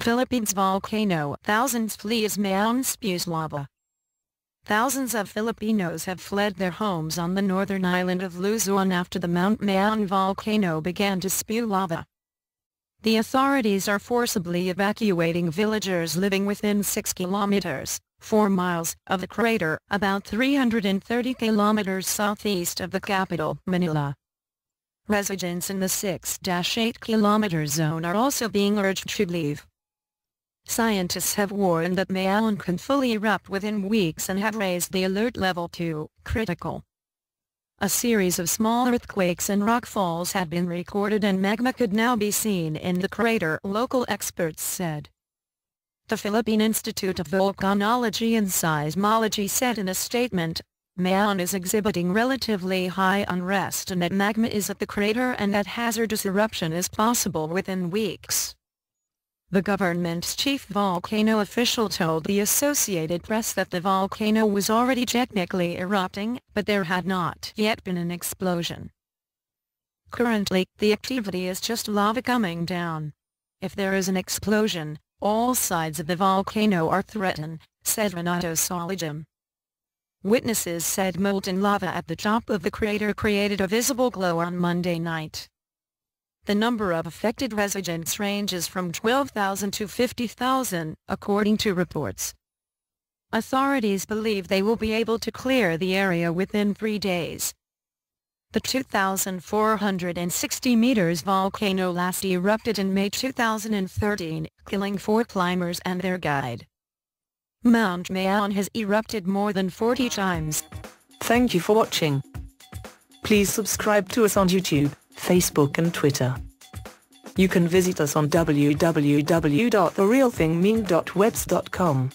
Philippines volcano. Thousands flee as mountain spews lava. Thousands of Filipinos have fled their homes on the northern island of Luzon after the Mount Mayon volcano began to spew lava. The authorities are forcibly evacuating villagers living within 6 kilometers, 4 miles, of the crater, about 330 kilometers southeast of the capital, Manila. Residents in the 6-8 kilometer zone are also being urged to leave. Scientists have warned that Mayon can fully erupt within weeks and have raised the alert level to critical. A series of small earthquakes and rock falls had been recorded and magma could now be seen in the crater, local experts said. The Philippine Institute of Volcanology and Seismology said in a statement, Mayon is exhibiting relatively high unrest and that magma is at the crater and that hazardous eruption is possible within weeks. The government's chief volcano official told the Associated Press that the volcano was already technically erupting, but there had not yet been an explosion. Currently, the activity is just lava coming down. If there is an explosion, all sides of the volcano are threatened, said Renato Solidum. Witnesses said molten lava at the top of the crater created a visible glow on Monday night. The number of affected residents ranges from 12,000 to 50,000, according to reports. Authorities believe they will be able to clear the area within three days. The 2,460 meters volcano last erupted in May 2013, killing four climbers and their guide. Mount Mayon has erupted more than 40 times. Thank you for watching. Please subscribe to us on YouTube. Facebook and Twitter. You can visit us on www.therealthingmeme.webs.com.